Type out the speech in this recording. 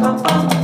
pam, pam.